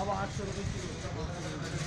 আবার আটশো রুপিয়া